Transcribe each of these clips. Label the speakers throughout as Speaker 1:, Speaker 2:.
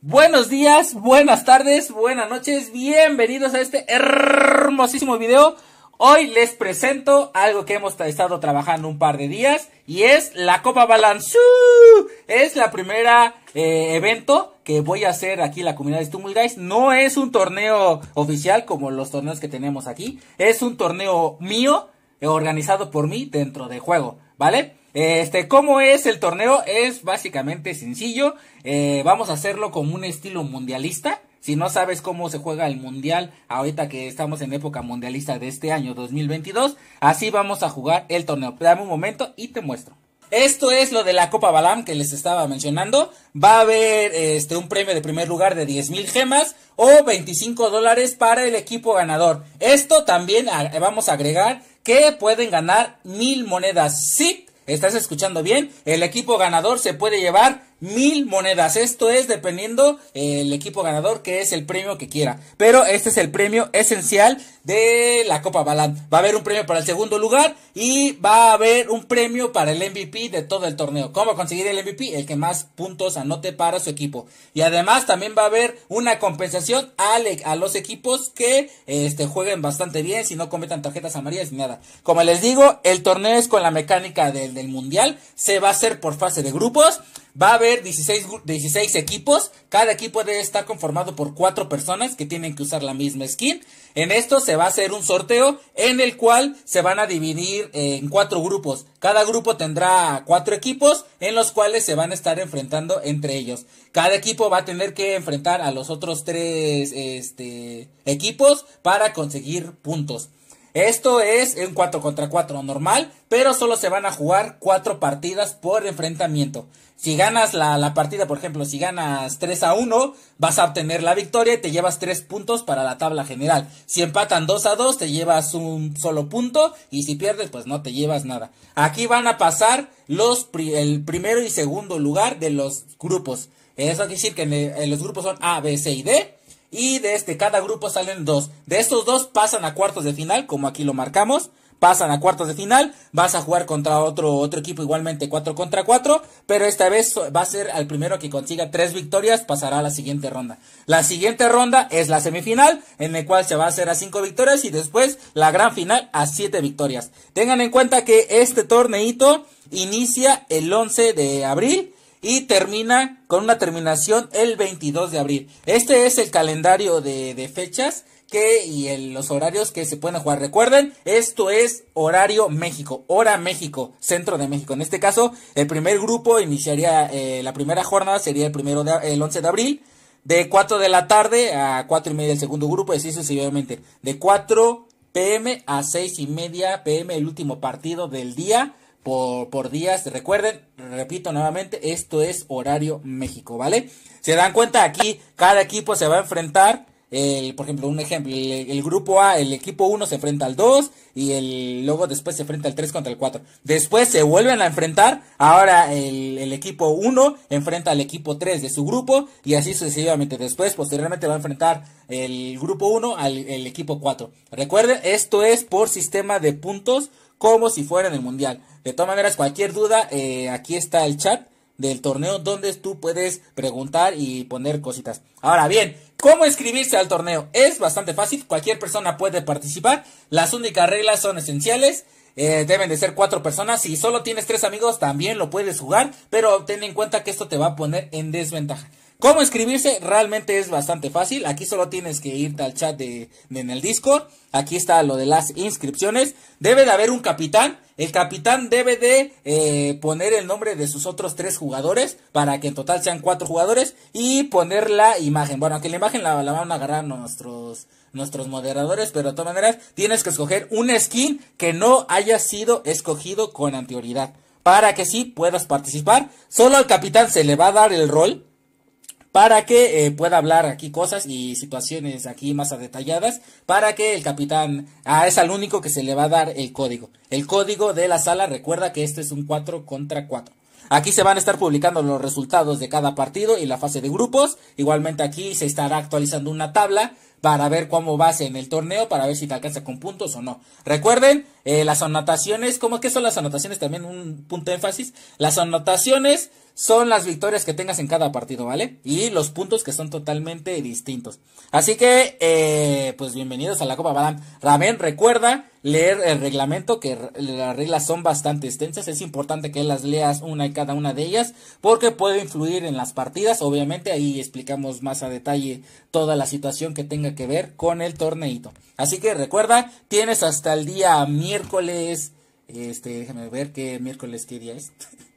Speaker 1: Buenos días, buenas tardes, buenas noches, bienvenidos a este hermosísimo video. Hoy les presento algo que hemos estado trabajando un par de días y es la Copa Balance. Es la primera eh, evento que voy a hacer aquí en la comunidad de Stumble Guys. No es un torneo oficial como los torneos que tenemos aquí. Es un torneo mío, organizado por mí dentro de juego, ¿vale? Este, ¿cómo es el torneo? Es básicamente sencillo. Eh, vamos a hacerlo como un estilo mundialista. Si no sabes cómo se juega el mundial, ahorita que estamos en época mundialista de este año 2022, así vamos a jugar el torneo. Dame un momento y te muestro. Esto es lo de la Copa Balam que les estaba mencionando. Va a haber este, un premio de primer lugar de 10 mil gemas o 25 dólares para el equipo ganador. Esto también vamos a agregar que pueden ganar mil monedas SIP ¿Estás escuchando bien? El equipo ganador se puede llevar mil monedas. Esto es dependiendo el equipo ganador que es el premio que quiera. Pero este es el premio esencial de la Copa Balán. Va a haber un premio para el segundo lugar y va a haber un premio para el MVP de todo el torneo. ¿Cómo conseguir el MVP? El que más puntos anote para su equipo. Y además también va a haber una compensación a, a los equipos que este, jueguen bastante bien, si no cometan tarjetas amarillas ni nada. Como les digo, el torneo es con la mecánica del, del mundial. Se va a hacer por fase de grupos. Va a haber 16, 16 equipos. Cada equipo debe estar conformado por 4 personas que tienen que usar la misma skin. En esto se va a hacer un sorteo en el cual se van a dividir en 4 grupos. Cada grupo tendrá 4 equipos en los cuales se van a estar enfrentando entre ellos. Cada equipo va a tener que enfrentar a los otros 3 este, equipos para conseguir puntos. Esto es en 4 contra 4 normal, pero solo se van a jugar 4 partidas por enfrentamiento. Si ganas la, partida, por ejemplo, si ganas 3 a 1, vas a obtener la victoria y te llevas 3 puntos para la tabla general. Si empatan 2 a 2, te llevas un solo punto y si pierdes, pues no te llevas nada. Aquí van a pasar los, el primero y segundo lugar de los grupos. Eso quiere decir que los grupos son A, B, C y D. Y de este, cada grupo salen dos. De estos dos pasan a cuartos de final, como aquí lo marcamos. Pasan a cuartos de final. Vas a jugar contra otro, otro equipo igualmente 4 contra 4. Pero esta vez va a ser el primero que consiga tres victorias. Pasará a la siguiente ronda. La siguiente ronda es la semifinal. En el cual se va a hacer a cinco victorias. Y después la gran final a siete victorias. Tengan en cuenta que este torneito inicia el 11 de abril y termina con una terminación el 22 de abril. Este es el calendario de, fechas que y los horarios que se pueden jugar. Recuerden, esto es horario México, hora México, centro de México. En este caso, el primer grupo iniciaría eh, la primera jornada sería el primero de, el 11 de abril de 4 de la tarde a 4 y media el segundo grupo así sucesivamente de 4 pm a 6 y media pm el último partido del día por, días. Recuerden, repito nuevamente, esto es horario México, ¿vale? Se dan cuenta aquí, cada equipo se va a enfrentar. El, por ejemplo, un ejemplo, el, grupo A, el equipo 1 se enfrenta al 2 y el, luego después se enfrenta al 3 contra el 4. Después se vuelven a enfrentar, ahora el, el equipo 1 enfrenta al equipo 3 de su grupo y así sucesivamente. Después, posteriormente va a enfrentar el grupo 1 al el equipo 4. Recuerden, esto es por sistema de puntos como si fuera en el mundial. De todas maneras, cualquier duda, eh, aquí está el chat del torneo donde tú puedes preguntar y poner cositas. Ahora bien, ¿cómo inscribirse al torneo? Es bastante fácil, cualquier persona puede participar. Las únicas reglas son esenciales. Eh, deben de ser cuatro personas. Si solo tienes tres amigos, también lo puedes jugar. Pero ten en cuenta que esto te va a poner en desventaja. ¿Cómo inscribirse? Realmente es bastante fácil. Aquí solo tienes que irte al chat de, en el Discord. Aquí está lo de las inscripciones. Debe de haber un capitán. El capitán debe de eh, poner el nombre de sus otros tres jugadores para que en total sean cuatro jugadores y poner la imagen. Bueno, aquí la imagen la, la van a agarrar nuestros nuestros moderadores, pero de todas maneras tienes que escoger un skin que no haya sido escogido con anterioridad para que sí puedas participar. Solo al capitán se le va a dar el rol para que eh, pueda hablar aquí cosas y situaciones aquí más detalladas, para que el capitán, ah, es al único que se le va a dar el código. El código de la sala, recuerda que este es un 4 contra 4. Aquí se van a estar publicando los resultados de cada partido y la fase de grupos. Igualmente aquí se estará actualizando una tabla para ver cómo vas en el torneo, para ver si te alcanza con puntos o no. Recuerden, eh, las anotaciones, ¿cómo que son las anotaciones? También un punto de énfasis. Las anotaciones son las victorias que tengas en cada partido, ¿vale? Y los puntos que son totalmente distintos. Así que, eh, pues bienvenidos a la Copa Balam. Ramen, recuerda leer el reglamento, que las reglas son bastante extensas. Es importante que las leas una y cada una de ellas, porque puede influir en las partidas. Obviamente, ahí explicamos más a detalle toda la situación que tenga que ver con el torneito. Así que recuerda, tienes hasta el día miércoles. Este, déjame ver qué miércoles, qué día es.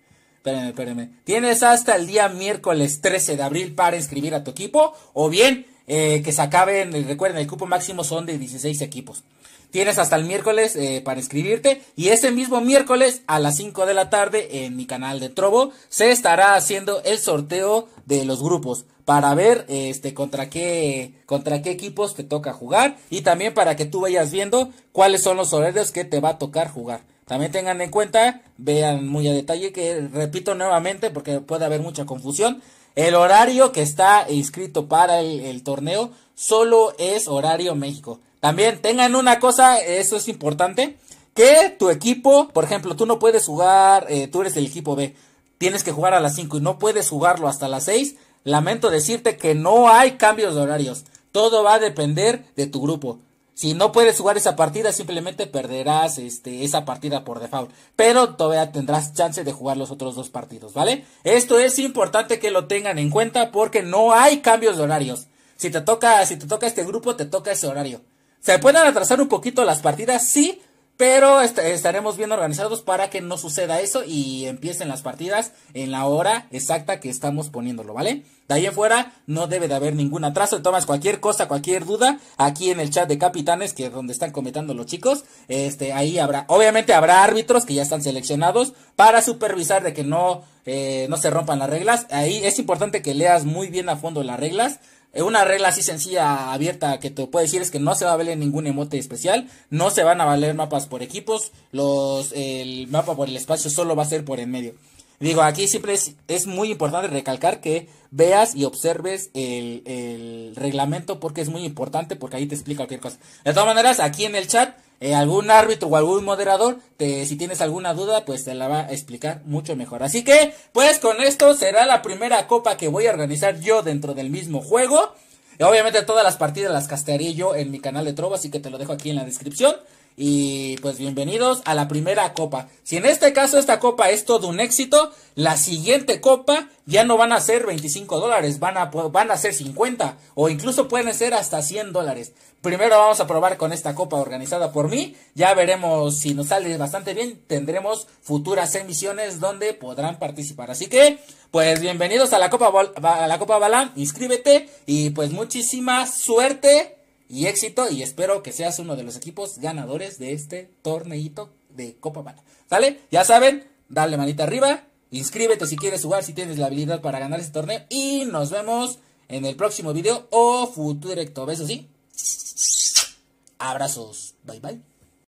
Speaker 1: Espérenme, espérenme. Tienes hasta el día miércoles 13 de abril para inscribir a tu equipo. O bien eh, que se acaben, recuerden, el cupo máximo son de 16 equipos. Tienes hasta el miércoles eh, para inscribirte. Y ese mismo miércoles a las 5 de la tarde en mi canal de Trovo se estará haciendo el sorteo de los grupos. Para ver este contra qué contra qué equipos te toca jugar. Y también para que tú vayas viendo cuáles son los horarios que te va a tocar jugar. También tengan en cuenta, vean muy a detalle que repito nuevamente porque puede haber mucha confusión. El horario que está inscrito para el, torneo solo es horario México. También tengan una cosa, eso es importante, que tu equipo, por ejemplo, tú no puedes jugar, eh, tú eres del equipo B, tienes que jugar a las 5 y no puedes jugarlo hasta las 6. Lamento decirte que no hay cambios de horarios. Todo va a depender de tu grupo. Si no puedes jugar esa partida, simplemente perderás este, esa partida por default. Pero todavía tendrás chance de jugar los otros dos partidos, ¿vale? Esto es importante que lo tengan en cuenta porque no hay cambios de horarios. Si te toca, si te toca este grupo, te toca ese horario. ¿Se pueden atrasar un poquito las partidas? Sí, pero estaremos bien organizados para que no suceda eso y empiecen las partidas en la hora exacta que estamos poniéndolo, ¿vale? De ahí en fuera no debe de haber ningún atraso. Tomas cualquier cosa, cualquier duda, aquí en el chat de capitanes, que es donde están comentando los chicos, este, ahí habrá, obviamente habrá árbitros que ya están seleccionados para supervisar de que no, eh, no se rompan las reglas. Ahí es importante que leas muy bien a fondo las reglas una regla así sencilla, abierta, que te puedo decir es que no se va a valer ningún emote especial, no se van a valer mapas por equipos, los, el mapa por el espacio solo va a ser por en medio. Digo, aquí siempre es, es muy importante recalcar que veas y observes el, el, reglamento porque es muy importante, porque ahí te explica cualquier cosa. De todas maneras, aquí en el chat eh, algún árbitro o algún moderador, te, si tienes alguna duda, pues te la va a explicar mucho mejor. Así que, pues con esto será la primera copa que voy a organizar yo dentro del mismo juego. Y obviamente todas las partidas las castearé yo en mi canal de Trovo, así que te lo dejo aquí en la descripción. Y pues bienvenidos a la primera copa. Si en este caso esta copa es todo un éxito, la siguiente copa ya no van a ser 25 dólares, van a, van a ser 50 o incluso pueden ser hasta 100 dólares. Primero vamos a probar con esta copa organizada por mí, ya veremos si nos sale bastante bien, tendremos futuras emisiones donde podrán participar. Así que, pues bienvenidos a la Copa, a la Copa Balam, inscríbete y pues muchísima suerte y éxito y espero que seas uno de los equipos ganadores de este torneito de Copa Bala. ¿Sale? Ya saben, dale manita arriba, inscríbete si quieres jugar, si tienes la habilidad para ganar este torneo y nos vemos en el próximo video o futuro directo. Besos y abrazos. Bye bye.